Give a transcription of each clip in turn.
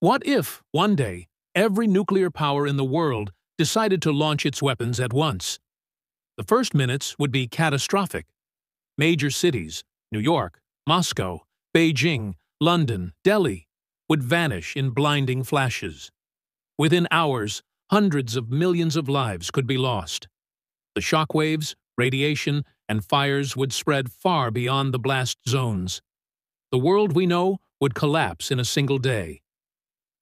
What if, one day, every nuclear power in the world decided to launch its weapons at once? The first minutes would be catastrophic. Major cities, New York, Moscow, Beijing, London, Delhi, would vanish in blinding flashes. Within hours, hundreds of millions of lives could be lost. The shockwaves, radiation, and fires would spread far beyond the blast zones. The world we know would collapse in a single day.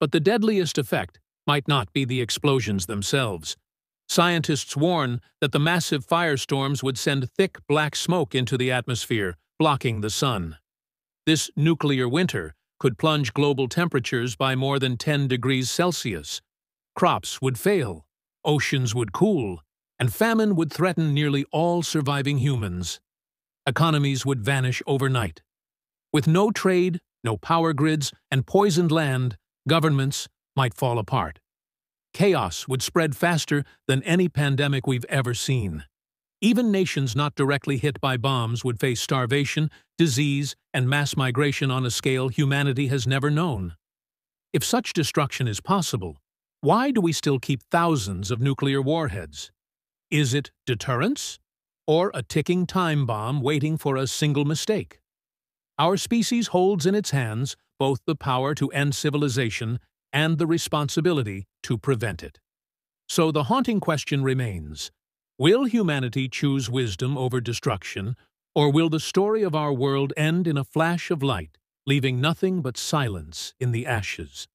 But the deadliest effect might not be the explosions themselves. Scientists warn that the massive firestorms would send thick black smoke into the atmosphere, blocking the sun. This nuclear winter could plunge global temperatures by more than 10 degrees Celsius. Crops would fail, oceans would cool, and famine would threaten nearly all surviving humans. Economies would vanish overnight. With no trade, no power grids, and poisoned land, governments might fall apart. Chaos would spread faster than any pandemic we've ever seen. Even nations not directly hit by bombs would face starvation, disease, and mass migration on a scale humanity has never known. If such destruction is possible, why do we still keep thousands of nuclear warheads? Is it deterrence? Or a ticking time bomb waiting for a single mistake? Our species holds in its hands both the power to end civilization and the responsibility to prevent it. So the haunting question remains, will humanity choose wisdom over destruction, or will the story of our world end in a flash of light, leaving nothing but silence in the ashes?